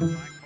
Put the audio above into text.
Bye.